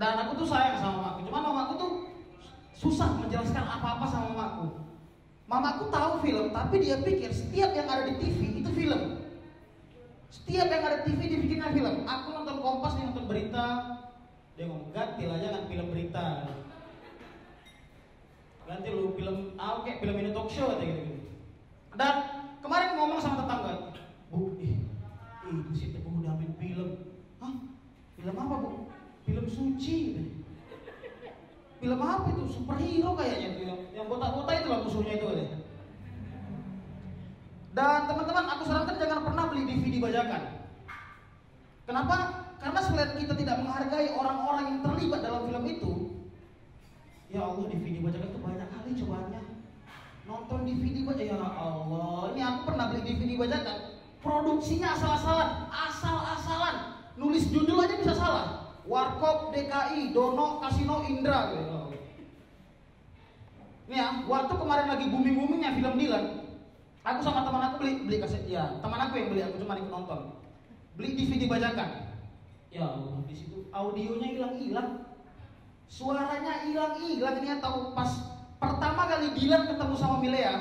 Dan aku tuh sayang sama mamaku. Cuman mamaku tuh susah menjelaskan apa-apa sama mamaku. Mamaku tahu film, tapi dia pikir setiap yang ada di TV itu film. Setiap yang ada di TV dibikinnya film. Aku nonton Kompas, dia nonton berita. Dia ngomong ganti lah jangan film berita. Ganti lu film, ah oke film ini talk show atau gitu. Dan kemarin ngomong sama tetangga, bu, ih, ih, bu Siti bu udah ambil film. Hah? Film apa bu? Suci. Film apa itu? Superhero kayaknya tuh yang, yang botak-botak itu lah musuhnya itu deh. Dan teman-teman, aku sarankan jangan pernah beli DVD bajakan. Kenapa? Karena selain kita tidak menghargai orang-orang yang terlibat dalam film itu, ya Allah DVD bajakan itu banyak kali cobaannya. Nonton DVD bajakan, ya Allah, ini aku pernah beli DVD bajakan. Produksinya asal-asalan, asal-asalan. Nulis judul aja bisa salah. Warkop DKI, Dono, Kasino, Indra. Gitu. Ini ya, waktu kemarin lagi booming-boomingnya film Dilan, Aku sama teman aku beli beli kaset ya, teman aku yang beli, aku cuma ikut nonton. Beli DVD bajakan. Ya di situ audionya hilang-hilang. Suaranya hilang-hilang ini tahu pas pertama kali Dilan ketemu sama Milea,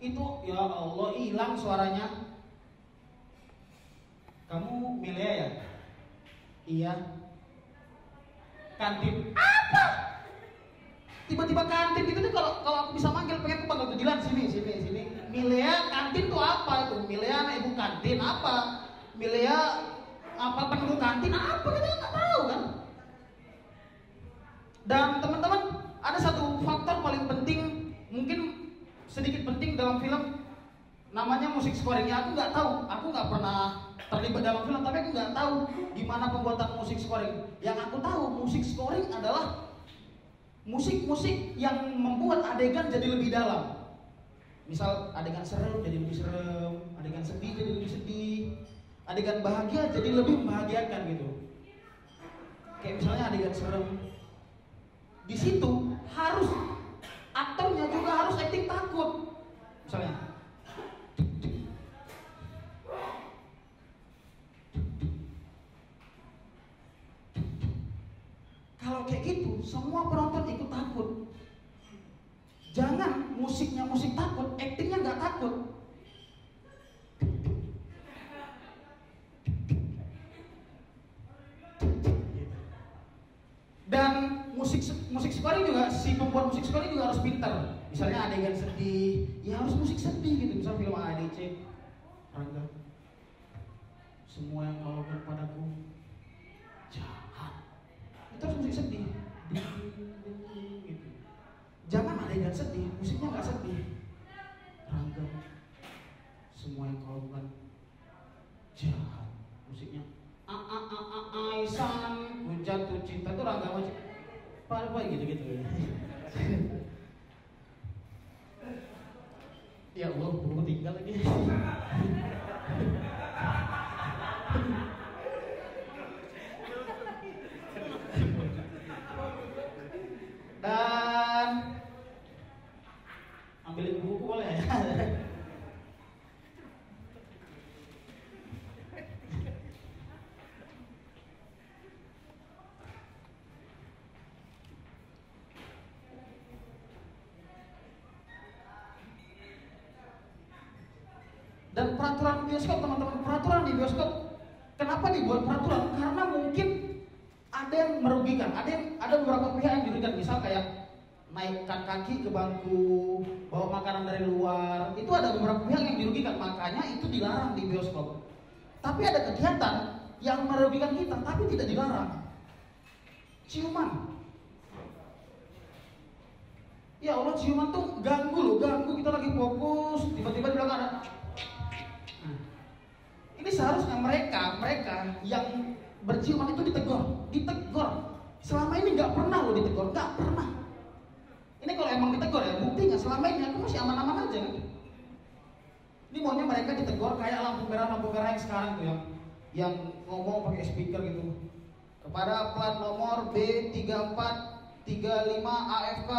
itu ya Allah hilang suaranya. Kamu Milea ya? Iya. Kantin. Apa? Tiba-tiba kantin gitu tuh kalau kalau aku bisa manggil pengen aku panggil tuh Dilan sini sini sini. Milea kantin tuh apa itu? Milea anak ibu kantin apa? Milea apa penduduk kantin apa kita nggak tahu kan? Dan teman-teman ada satu faktor paling penting mungkin sedikit penting dalam film namanya musik scoringnya aku nggak tahu. Aku nggak pernah terlibat dalam film tapi aku nggak tahu gimana pembuatan musik scoring. Yang aku tahu musik scoring adalah musik-musik yang membuat adegan jadi lebih dalam. Misal adegan serem jadi lebih serem, adegan sedih jadi lebih sedih, adegan bahagia jadi lebih membahagiakan gitu. Kayak misalnya adegan serem, di situ harus aktornya juga harus acting takut. Misalnya, semua penonton ikut takut Jangan musiknya musik takut, aktingnya nggak takut. Dan musik musik scoring juga si pembuat musik scoring juga harus pintar. Misalnya adegan sedih, ya harus musik sedih gitu. Misal film ADC, Rangga. Semua yang kalau padaku Sedih, musiknya nggak sedih. Rangga, semua yang kau lakukan jahat, musiknya. A a a a Aisan, ku jatuh cinta itu Rangga macam apa gitu gitu. ya Allah, buku tinggal lagi. Dan ambilin buku boleh ya? Dan peraturan bioskop teman-teman, peraturan di bioskop kenapa dibuat peraturan? Karena mungkin ada yang merugikan, ada yang ada beberapa pihak yang dirugikan, misal kayak naikkan kaki ke bangku, bawa makanan dari luar, itu ada beberapa pihak yang dirugikan, makanya itu dilarang di bioskop. Tapi ada kegiatan yang merugikan kita, tapi tidak dilarang. Ciuman. Ya Allah, ciuman tuh ganggu loh, ganggu kita lagi fokus, tiba-tiba di belakang ada. Nah, ini seharusnya yang berciuman itu ditegur, ditegur. Selama ini nggak pernah loh ditegur, nggak pernah. Ini kalau emang ditegur ya, bukti nggak selama ini aku masih aman-aman aja. Ini maunya mereka ditegur kayak lampu merah lampu merah yang sekarang tuh yang yang ngomong pakai speaker gitu. Kepada plat nomor B3435 AFK,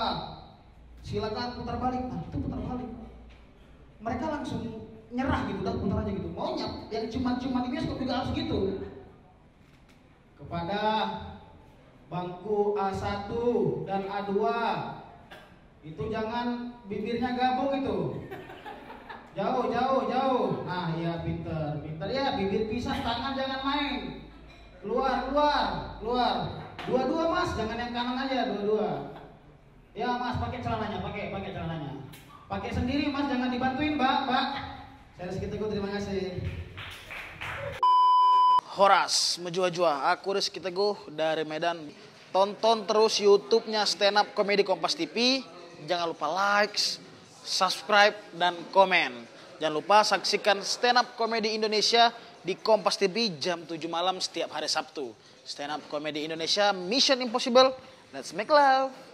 silakan putar balik. Nah itu putar balik. Mereka langsung nyerah gitu, udah putar aja gitu. Maunya yang cuma-cuma di bioskop juga harus gitu. Kepada bangku A1 dan A2 itu jangan bibirnya gabung itu. Jauh jauh jauh. Nah iya pinter pinter. Ya bibir pisah tangan jangan main. Keluar keluar keluar. Dua-dua mas. Jangan yang kanan aja dua-dua. Ya mas pakai celananya pakai pakai celananya. Pakai sendiri mas. Jangan dibantuin mbak mbak saya Rizky Teguh terima kasih. Horas menjua-jua aku Rizky Teguh dari Medan. Tonton terus YouTube-nya Stand Up Comedy Kompas TV jangan lupa likes subscribe dan komen. Jangan lupa saksikan Stand Up Comedy Indonesia di Kompas TV jam 7 malam setiap hari Sabtu. Stand Up Comedy Indonesia Mission Impossible. Let's make love